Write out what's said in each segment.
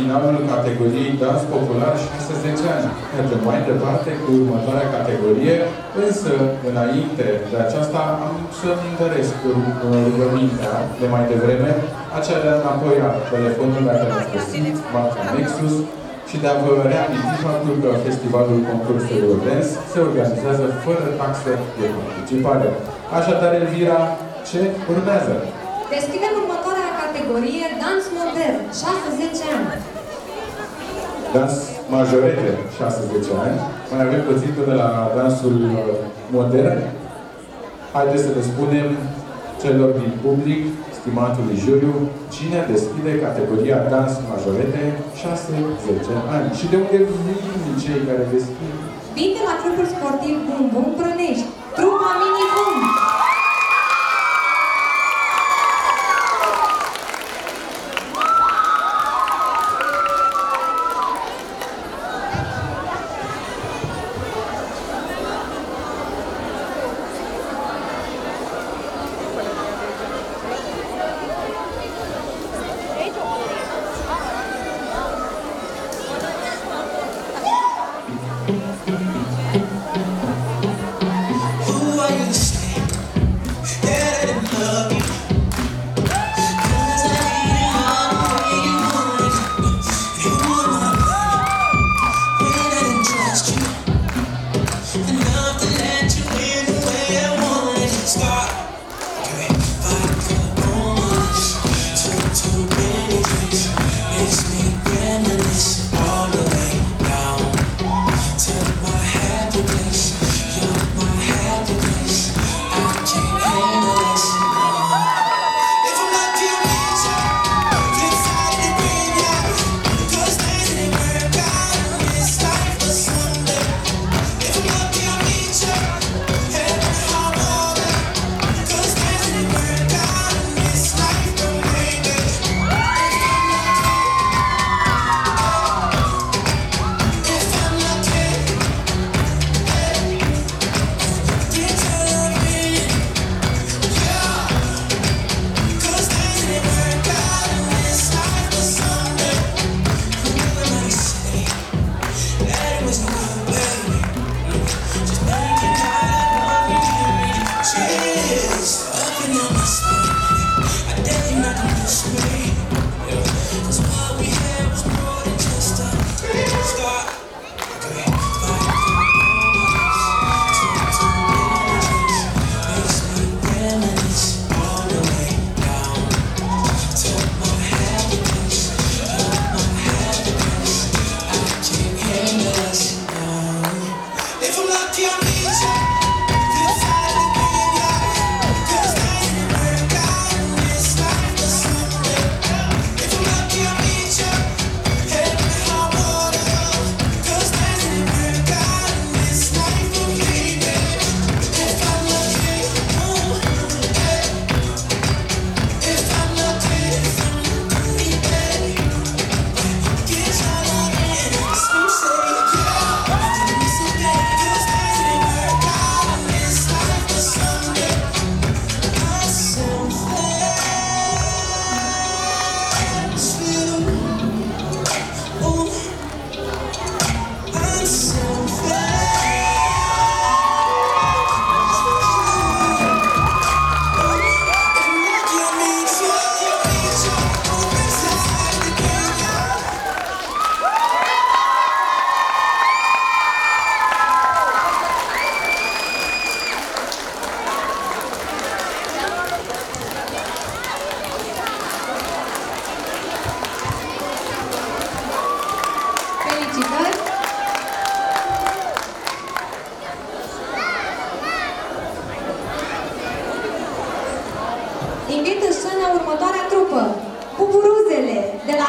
finalul categoriei dans popular și 10 ani. Mergem mai departe cu următoarea categorie, însă, înainte de aceasta, am să-mi întăresc rugămintea de mai devreme, aceea de înapoi a telefonului dacă l-ați găsit, marca Nexus, și de a vă reaminti faptul că festivalul concursurilor dance se organizează fără taxă de participare. Așadar, Elvira, ce urmează? Deschidem următoarea categorie, dans modern, 6-10 ani. Dans majorete, 6-10 ani. Mai avem puțin până la dansul uh, modern. Haideți să le spunem celor din public, stimatului juriu, cine deschide categoria dans majorete 6-10 ani. Și de unde vin cei care deschid? Vin de la clubul sportiv Bum Bum Prănești, trupa Minifum.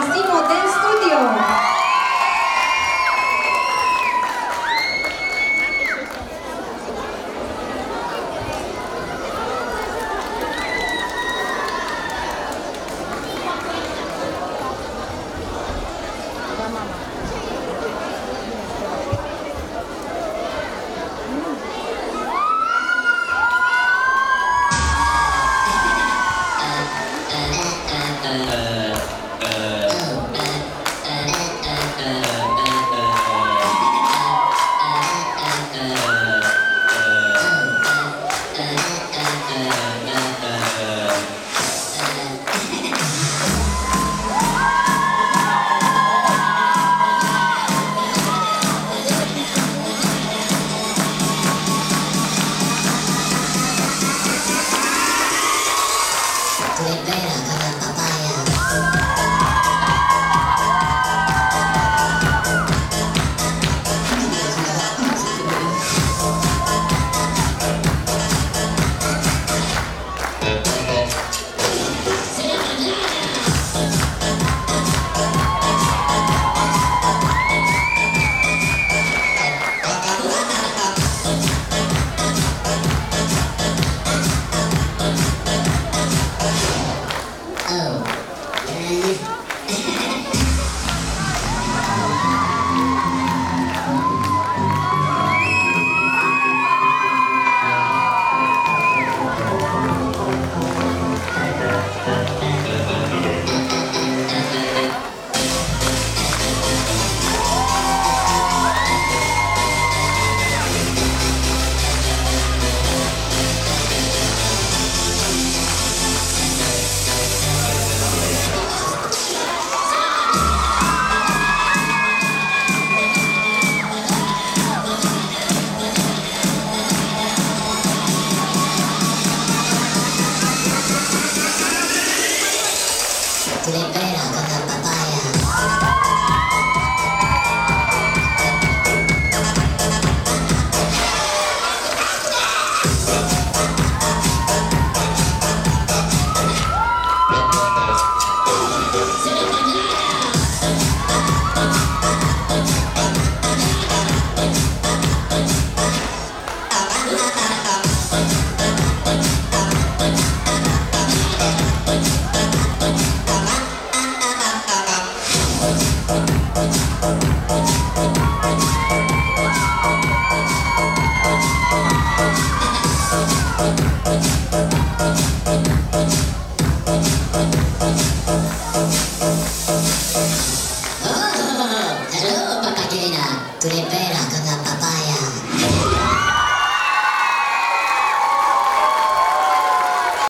Así